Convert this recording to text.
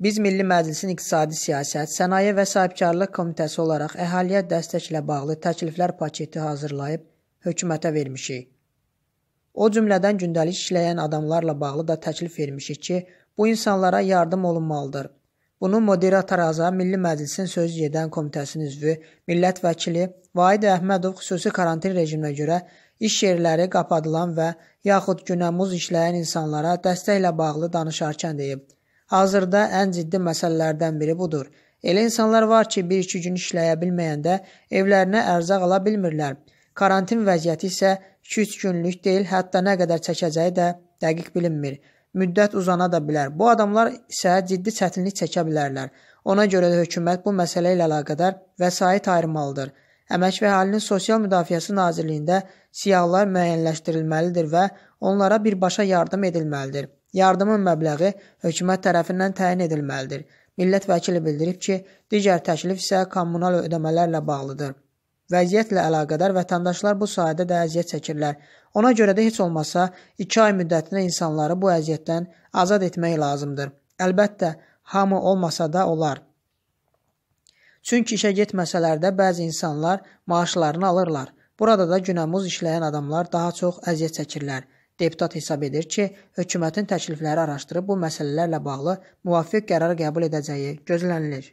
Biz Milli Məclisin İqtisadi Siyasət, Sənaye və Sahibkarlıq Komitəsi olaraq əhaliyə dəstəklə bağlı təkliflər paketi hazırlayıb hökumətə vermişik. O cümlədən gündəlik işləyən adamlarla bağlı da təklif vermişik ki, bu insanlara yardım olunmalıdır. Bunu moderator Aza Milli Məclisin söz gedən komitəsinin üzvü, millət vəkili Vahid Əhmədov xüsusi karantin rejiminə görə iş yerləri qapadılan və yaxud günəmuz işləyən insanlara dəstəklə bağlı danışarkən deyib. Hazırda ən ciddi məsələlərdən biri budur. Elə insanlar var ki, bir-iki gün işləyə bilməyəndə evlərinə ərzaq ala bilmirlər. Karantin vəziyyəti isə 2-3 günlük deyil, hətta nə qədər çəkəcəyi də dəqiq bilinmir. Müddət uzana da bilər. Bu adamlar isə ciddi çətinlik çəkə bilərlər. Ona görə də hökumət bu məsələ ilə əlaqədar vəsait ayırmalıdır. Əmək və Əhalinin Sosial Müdafiəsi Nazirliyində siyahılar müəyyənləşdirilməlidir və onlara birbaşa yardım edilməlidir. Yardımın məbləği hökumət tərəfindən təyin edilməlidir. Millət vəkili bildirib ki, digər təklif isə kommunal ödəmələrlə bağlıdır. Vəziyyətlə əlaqədar vətəndaşlar bu sahədə də əziyyət çəkirlər. Ona görə də heç olmasa 2 ay müddətində insanları bu əziyyətdən azad etmək lazımdır. Əlbəttə, hamı olmasa da olar. Çünki işə getməsələr də bəzi insanlar maaşlarını alırlar. Burada da günəmuz işləyən adamlar daha çox əziyyət çəkirlər. Deputat hesab edir ki, hökumətin təklifləri araşdırıb bu məsələlərlə bağlı müvafiq qərar qəbul edəcəyi gözlənilir.